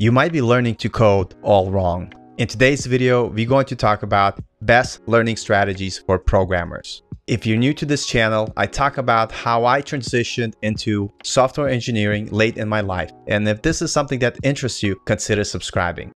You might be learning to code all wrong. In today's video, we're going to talk about best learning strategies for programmers. If you're new to this channel, I talk about how I transitioned into software engineering late in my life. And if this is something that interests you, consider subscribing.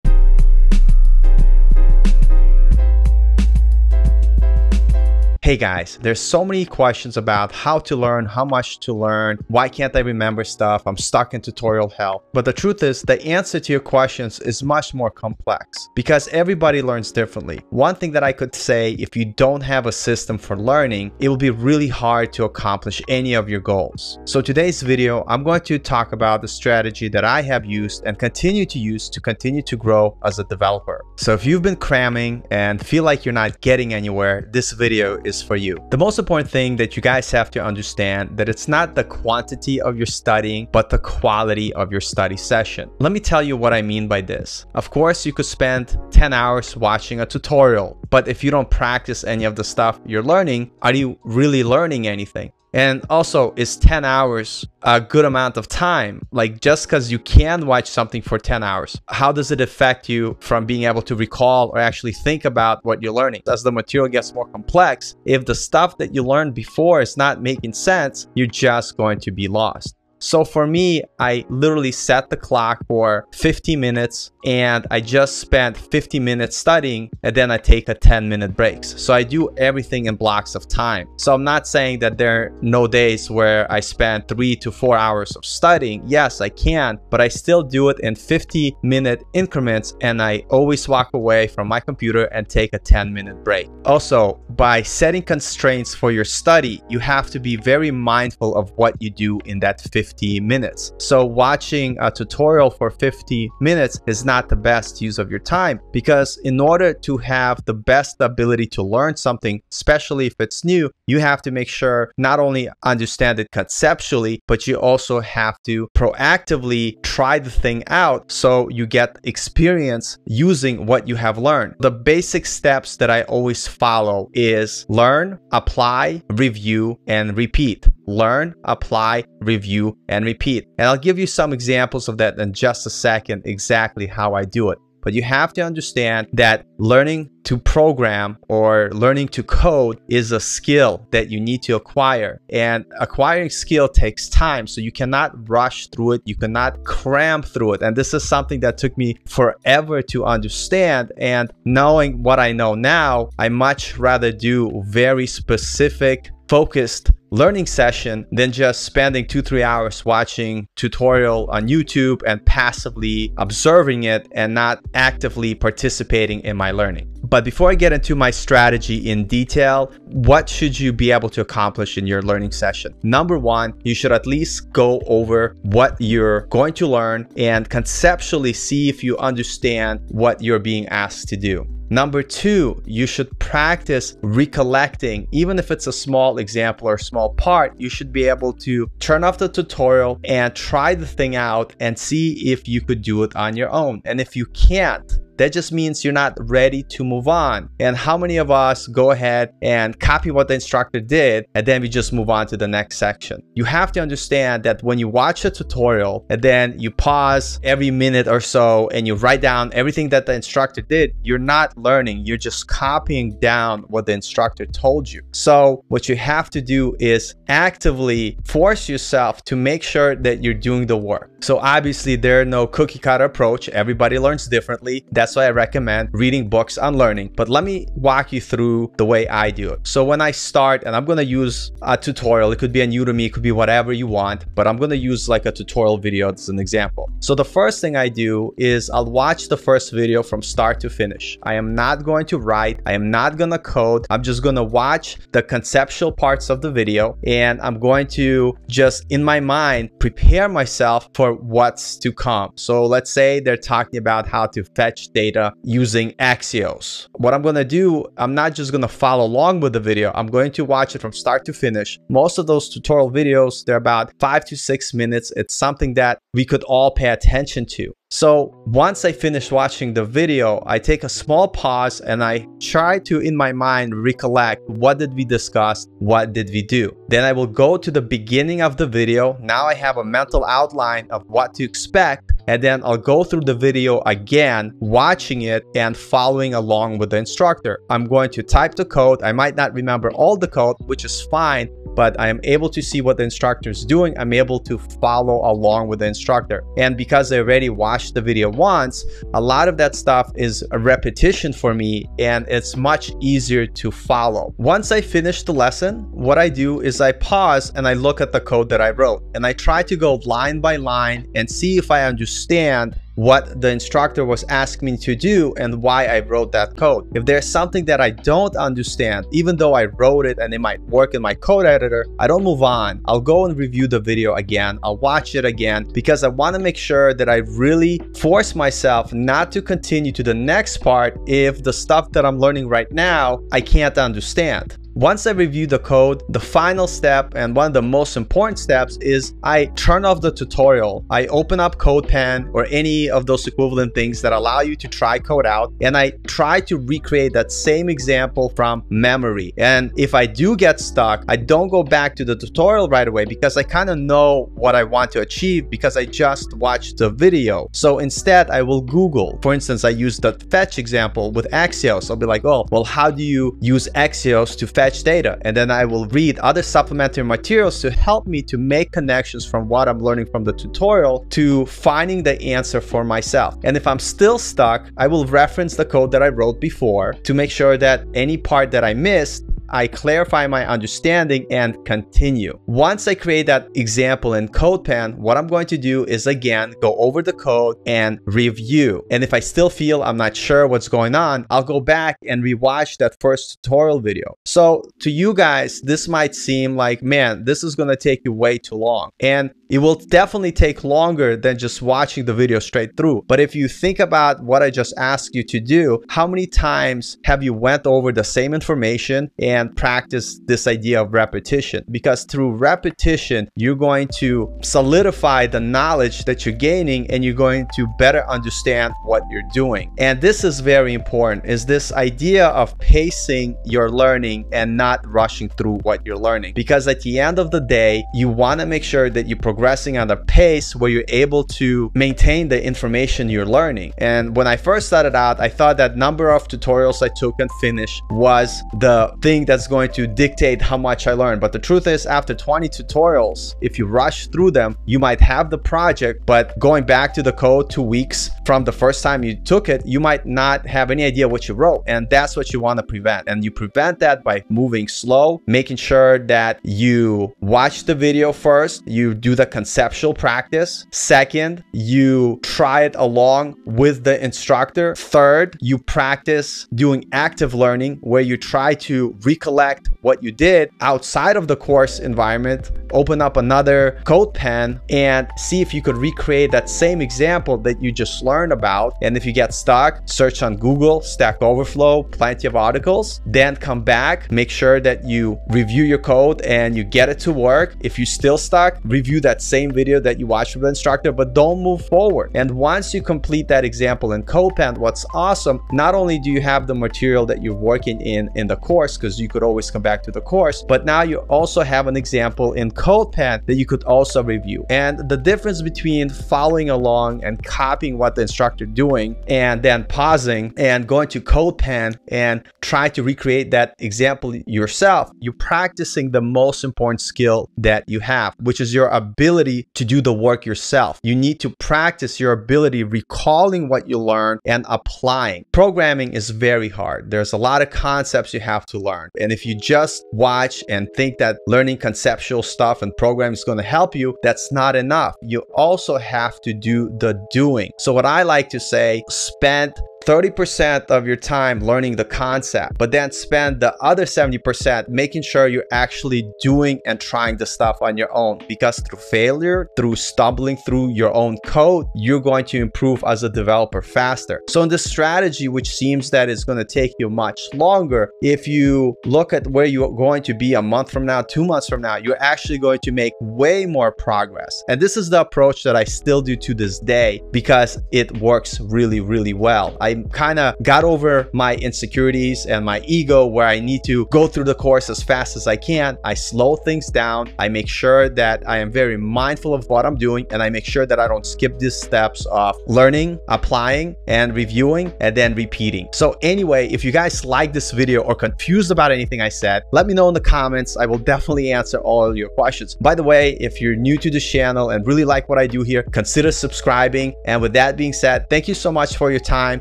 Hey guys, there's so many questions about how to learn, how much to learn, why can't I remember stuff, I'm stuck in tutorial hell. But the truth is, the answer to your questions is much more complex because everybody learns differently. One thing that I could say, if you don't have a system for learning, it will be really hard to accomplish any of your goals. So today's video, I'm going to talk about the strategy that I have used and continue to use to continue to grow as a developer. So if you've been cramming and feel like you're not getting anywhere, this video is is for you. The most important thing that you guys have to understand that it's not the quantity of your studying, but the quality of your study session. Let me tell you what I mean by this. Of course, you could spend 10 hours watching a tutorial, but if you don't practice any of the stuff you're learning, are you really learning anything? And also, is 10 hours a good amount of time? Like, just because you can watch something for 10 hours, how does it affect you from being able to recall or actually think about what you're learning? As the material gets more complex, if the stuff that you learned before is not making sense, you're just going to be lost. So for me, I literally set the clock for 50 minutes and I just spent 50 minutes studying and then I take a 10 minute breaks. So I do everything in blocks of time. So I'm not saying that there are no days where I spend three to four hours of studying. Yes, I can, but I still do it in 50 minute increments and I always walk away from my computer and take a 10 minute break. Also, by setting constraints for your study, you have to be very mindful of what you do in that 50 50 minutes. So watching a tutorial for 50 minutes is not the best use of your time because in order to have the best ability to learn something, especially if it's new, you have to make sure not only understand it conceptually, but you also have to proactively try the thing out so you get experience using what you have learned. The basic steps that I always follow is learn, apply, review, and repeat learn, apply, review, and repeat. And I'll give you some examples of that in just a second, exactly how I do it. But you have to understand that learning to program or learning to code is a skill that you need to acquire. And acquiring skill takes time. So you cannot rush through it. You cannot cram through it. And this is something that took me forever to understand. And knowing what I know now, I much rather do very specific, focused learning session than just spending two, three hours watching tutorial on YouTube and passively observing it and not actively participating in my learning. But before I get into my strategy in detail, what should you be able to accomplish in your learning session? Number one, you should at least go over what you're going to learn and conceptually see if you understand what you're being asked to do. Number two, you should practice recollecting, even if it's a small example or small part, you should be able to turn off the tutorial and try the thing out and see if you could do it on your own. And if you can't, that just means you're not ready to move on. And how many of us go ahead and copy what the instructor did and then we just move on to the next section? You have to understand that when you watch a tutorial and then you pause every minute or so and you write down everything that the instructor did, you're not learning. You're just copying down what the instructor told you. So what you have to do is actively force yourself to make sure that you're doing the work. So obviously there are no cookie cutter approach. Everybody learns differently. That's why I recommend reading books on learning. But let me walk you through the way I do it. So when I start, and I'm going to use a tutorial, it could be a Udemy, it could be whatever you want, but I'm going to use like a tutorial video as an example. So the first thing I do is I'll watch the first video from start to finish. I am not going to write. I am not going to code. I'm just going to watch the conceptual parts of the video and I'm going to just in my mind prepare myself for what's to come. So let's say they're talking about how to fetch data using Axios. What I'm going to do, I'm not just going to follow along with the video. I'm going to watch it from start to finish. Most of those tutorial videos, they're about five to six minutes. It's something that we could all pay attention to. So once I finish watching the video, I take a small pause and I try to, in my mind, recollect what did we discuss, what did we do. Then I will go to the beginning of the video. Now I have a mental outline of what to expect and then I'll go through the video again, watching it and following along with the instructor. I'm going to type the code. I might not remember all the code, which is fine, but I am able to see what the instructor is doing. I'm able to follow along with the instructor. And because I already watched the video once, a lot of that stuff is a repetition for me and it's much easier to follow. Once I finish the lesson, what I do is I pause and I look at the code that I wrote and I try to go line by line and see if I understand what the instructor was asking me to do and why I wrote that code. If there's something that I don't understand, even though I wrote it and it might work in my code editor, I don't move on. I'll go and review the video again. I'll watch it again because I want to make sure that I really force myself not to continue to the next part if the stuff that I'm learning right now, I can't understand. Once I review the code, the final step and one of the most important steps is I turn off the tutorial. I open up CodePen or any of those equivalent things that allow you to try code out and I try to recreate that same example from memory. And if I do get stuck, I don't go back to the tutorial right away because I kind of know what I want to achieve because I just watched the video. So instead, I will Google. For instance, I use the fetch example with Axios. I'll be like, oh, well, how do you use Axios to fetch fetch data and then I will read other supplementary materials to help me to make connections from what I'm learning from the tutorial to finding the answer for myself. And if I'm still stuck, I will reference the code that I wrote before to make sure that any part that I missed I clarify my understanding and continue. Once I create that example in CodePen, what I'm going to do is again, go over the code and review. And if I still feel I'm not sure what's going on, I'll go back and rewatch that first tutorial video. So to you guys, this might seem like, man, this is going to take you way too long. And it will definitely take longer than just watching the video straight through. But if you think about what I just asked you to do, how many times have you went over the same information and practiced this idea of repetition? Because through repetition, you're going to solidify the knowledge that you're gaining and you're going to better understand what you're doing. And this is very important is this idea of pacing your learning and not rushing through what you're learning. Because at the end of the day, you want to make sure that you progress progressing at a pace where you're able to maintain the information you're learning. And when I first started out, I thought that number of tutorials I took and finished was the thing that's going to dictate how much I learned. But the truth is after 20 tutorials, if you rush through them, you might have the project, but going back to the code two weeks from the first time you took it, you might not have any idea what you wrote. And that's what you want to prevent. And you prevent that by moving slow, making sure that you watch the video first, you do the conceptual practice. Second, you try it along with the instructor. Third, you practice doing active learning where you try to recollect what you did outside of the course environment, open up another code pen and see if you could recreate that same example that you just learned about. And if you get stuck, search on Google, Stack Overflow, plenty of articles, then come back, make sure that you review your code and you get it to work. If you're still stuck, review that same video that you watched from the instructor, but don't move forward. And once you complete that example in CodePen, what's awesome, not only do you have the material that you're working in in the course, because you could always come back to the course, but now you also have an example in CodePen that you could also review. And the difference between following along and copying what the instructor doing and then pausing and going to CodePen and try to recreate that example yourself, you're practicing the most important skill that you have, which is your ability ability to do the work yourself. You need to practice your ability recalling what you learned and applying. Programming is very hard. There's a lot of concepts you have to learn. And if you just watch and think that learning conceptual stuff and programming is going to help you, that's not enough. You also have to do the doing. So what I like to say, spend 30% of your time learning the concept, but then spend the other 70% making sure you're actually doing and trying the stuff on your own. Because through failure, through stumbling through your own code, you're going to improve as a developer faster. So in this strategy, which seems that it's going to take you much longer, if you look at where you're going to be a month from now, two months from now, you're actually going to make way more progress. And this is the approach that I still do to this day because it works really, really well. I kind of got over my insecurities and my ego where I need to go through the course as fast as I can. I slow things down. I make sure that I am very mindful of what I'm doing and I make sure that I don't skip these steps of learning, applying, and reviewing and then repeating. So anyway, if you guys like this video or confused about anything I said, let me know in the comments. I will definitely answer all your questions. By the way, if you're new to this channel and really like what I do here, consider subscribing. And with that being said, thank you so much for your time